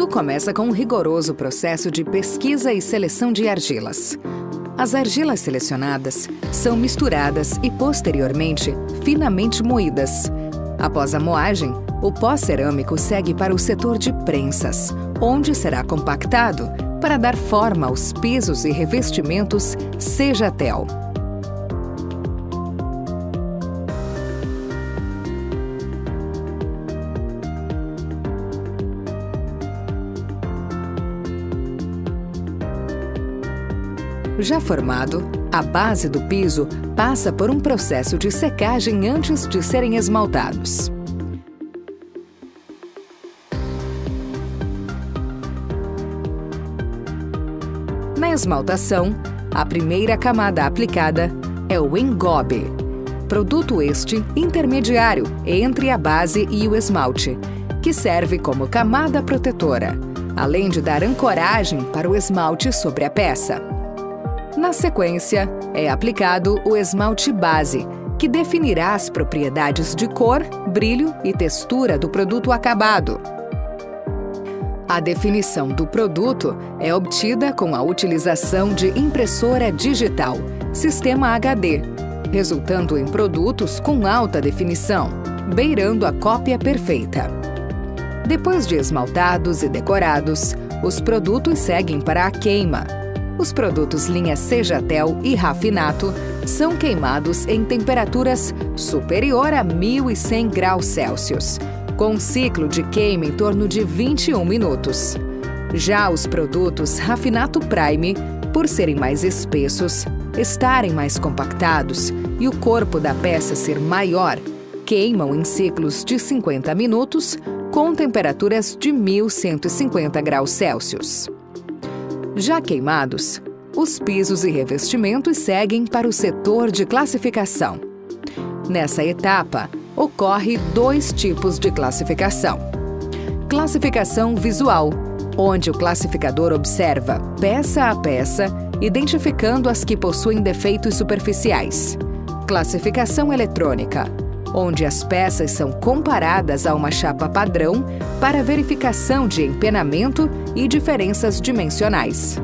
Tudo começa com um rigoroso processo de pesquisa e seleção de argilas. As argilas selecionadas são misturadas e posteriormente finamente moídas. Após a moagem, o pó cerâmico segue para o setor de prensas, onde será compactado para dar forma aos pisos e revestimentos Sejatel. Já formado, a base do piso passa por um processo de secagem antes de serem esmaltados. Na esmaltação, a primeira camada aplicada é o engobe, produto este intermediário entre a base e o esmalte, que serve como camada protetora, além de dar ancoragem para o esmalte sobre a peça. Na sequência, é aplicado o esmalte base, que definirá as propriedades de cor, brilho e textura do produto acabado. A definição do produto é obtida com a utilização de impressora digital, sistema HD, resultando em produtos com alta definição, beirando a cópia perfeita. Depois de esmaltados e decorados, os produtos seguem para a queima, os produtos linha Sejatel e Rafinato são queimados em temperaturas superior a 1.100 graus Celsius, com um ciclo de queima em torno de 21 minutos. Já os produtos Rafinato Prime, por serem mais espessos, estarem mais compactados e o corpo da peça ser maior, queimam em ciclos de 50 minutos com temperaturas de 1150 graus Celsius. Já queimados, os pisos e revestimentos seguem para o setor de classificação. Nessa etapa, ocorre dois tipos de classificação. Classificação visual, onde o classificador observa peça a peça, identificando as que possuem defeitos superficiais. Classificação eletrônica, onde as peças são comparadas a uma chapa padrão para verificação de empenamento e diferenças dimensionais.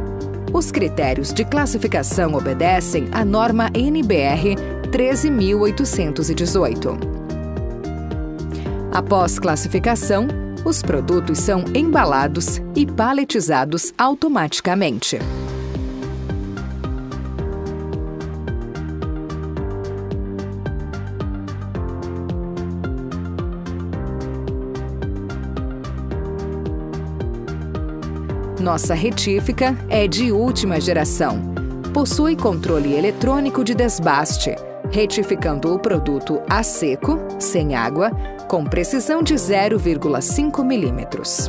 Os critérios de classificação obedecem à norma NBR 13818. Após classificação, os produtos são embalados e paletizados automaticamente. Nossa retífica é de última geração. Possui controle eletrônico de desbaste, retificando o produto a seco, sem água, com precisão de 0,5 milímetros.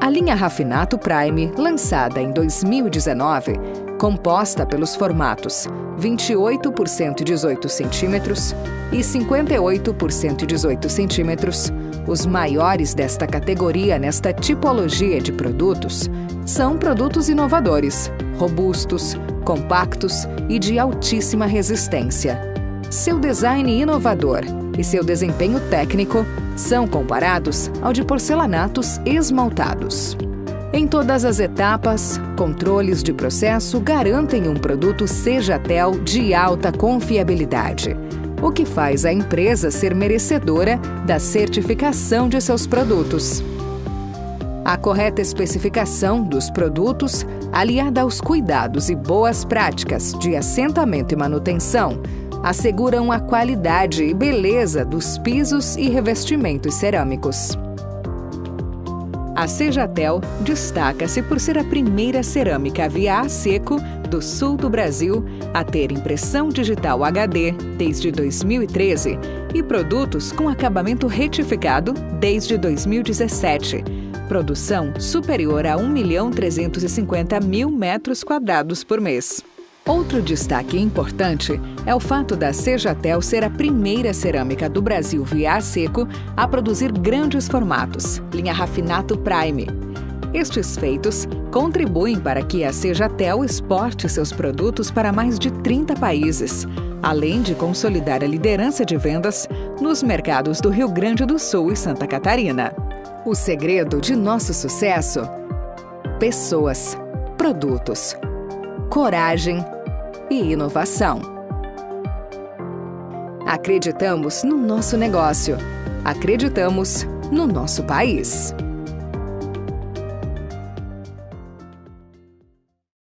A linha Rafinato Prime, lançada em 2019, composta pelos formatos 28 por 118 centímetros e 58 por 118 centímetros, os maiores desta categoria nesta tipologia de produtos, são produtos inovadores, robustos, compactos e de altíssima resistência. Seu design inovador e seu desempenho técnico são comparados ao de porcelanatos esmaltados. Em todas as etapas, controles de processo garantem um produto Sejatel de alta confiabilidade, o que faz a empresa ser merecedora da certificação de seus produtos. A correta especificação dos produtos, aliada aos cuidados e boas práticas de assentamento e manutenção, asseguram a qualidade e beleza dos pisos e revestimentos cerâmicos. A Sejatel destaca-se por ser a primeira cerâmica via a seco do sul do Brasil a ter impressão digital HD desde 2013 e produtos com acabamento retificado desde 2017 Produção superior a 1 milhão 350 mil metros quadrados por mês. Outro destaque importante é o fato da Sejatel ser a primeira cerâmica do Brasil via seco a produzir grandes formatos, linha Rafinato Prime. Estes feitos contribuem para que a Sejatel exporte seus produtos para mais de 30 países, além de consolidar a liderança de vendas nos mercados do Rio Grande do Sul e Santa Catarina. O segredo de nosso sucesso? Pessoas, produtos, coragem e inovação. Acreditamos no nosso negócio. Acreditamos no nosso país.